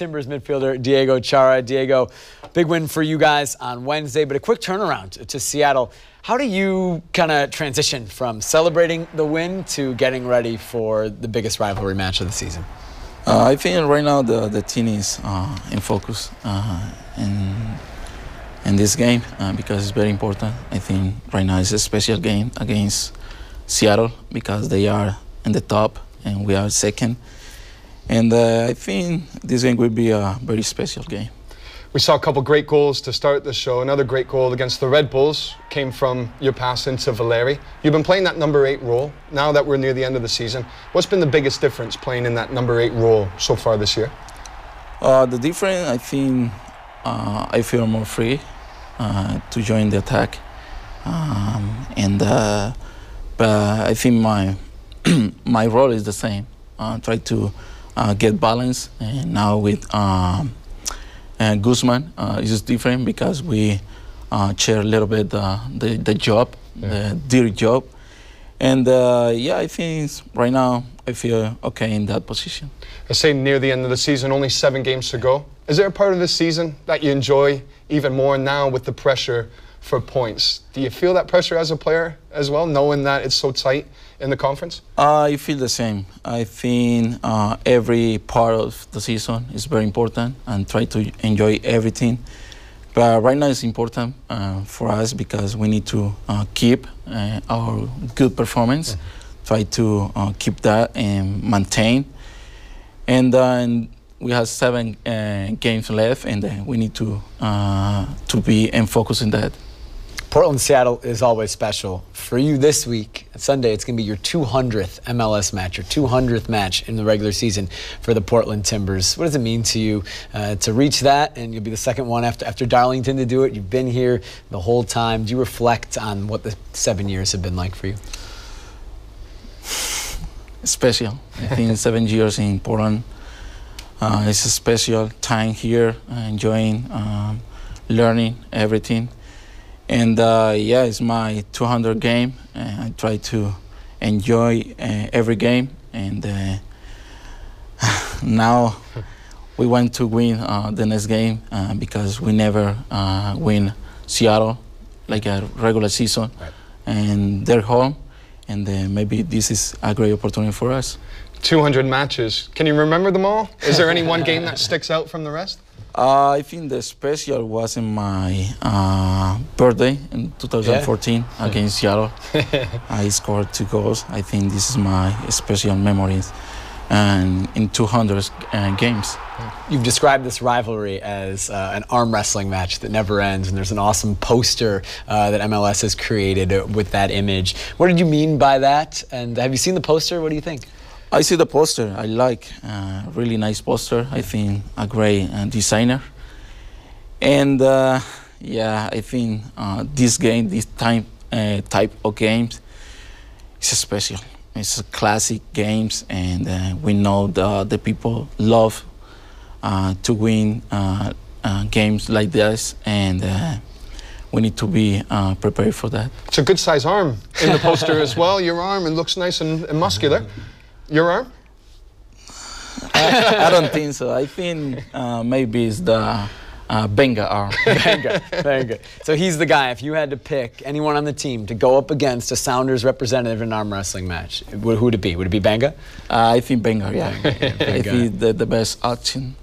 Timbers midfielder Diego Chara. Diego, big win for you guys on Wednesday, but a quick turnaround to Seattle. How do you kind of transition from celebrating the win to getting ready for the biggest rivalry match of the season? Uh, I think right now the, the team is uh, in focus uh, in, in this game uh, because it's very important. I think right now it's a special game against Seattle because they are in the top and we are second. And uh, I think this game will be a very special game. We saw a couple great goals to start the show. Another great goal against the Red Bulls came from your pass into Valeri. You've been playing that number eight role. Now that we're near the end of the season, what's been the biggest difference playing in that number eight role so far this year? Uh, the difference, I think, uh, I feel more free uh, to join the attack, um, and uh, but I think my my role is the same. Uh, try to uh, get balance, and now with. Um, and Guzman uh, is different because we uh, share a little bit uh, the, the job, yeah. the dirty job. And uh, yeah, I think right now I feel okay in that position. I say near the end of the season, only seven games to go. Is there a part of the season that you enjoy even more now with the pressure for points. Do you feel that pressure as a player as well, knowing that it's so tight in the conference? I feel the same. I think uh, every part of the season is very important and try to enjoy everything. But right now it's important uh, for us because we need to uh, keep uh, our good performance, mm-hmm. try to uh, keep that and maintain. And then we have seven uh, games left, and we need to to be and focus on that. Portland Seattle is always special. For you this week, Sunday, it's going to be your 200th MLS match, your 200th match in the regular season for the Portland Timbers. What does it mean to you uh, to reach that? And you'll be the second one after, after Darlington to do it. You've been here the whole time. Do you reflect on what the seven years have been like for you? Special. I think seven years in Portland. Uh, it's a special time here, uh, enjoying, um, learning everything and uh, yeah, it's my 200 game. And I try to enjoy uh, every game, and uh, now we want to win uh, the next game uh, because we never uh, win Seattle like a regular season, right. and they're home, and maybe this is a great opportunity for us. 200 matches. Can you remember them all? Is there any one game that sticks out from the rest? Uh, I think the special was in my uh, birthday in 2014 yeah. against Seattle. I scored two goals. I think this is my special memories and in 200 uh, games. You've described this rivalry as uh, an arm wrestling match that never ends, and there's an awesome poster uh, that MLS has created with that image. What did you mean by that? And have you seen the poster? What do you think? I see the poster. I like uh, really nice poster. I think a great uh, designer. And uh, yeah, I think uh, this game, this type uh, type of games, is special. It's classic games, and uh, we know the the people love to win games like this, and we need to be uh, prepared for that. It's a good size arm in the poster as well. Your arm it looks nice and, and muscular. Your arm? I, I, don't think so. I think uh, maybe it's the uh, Benga arm. Benga, Benga. So he's the guy. If you had to pick anyone on the team to go up against a Sounders representative in an arm wrestling match, who would it be? Would it be Benga? Uh, I think Benga. Yeah, I think the, the best option.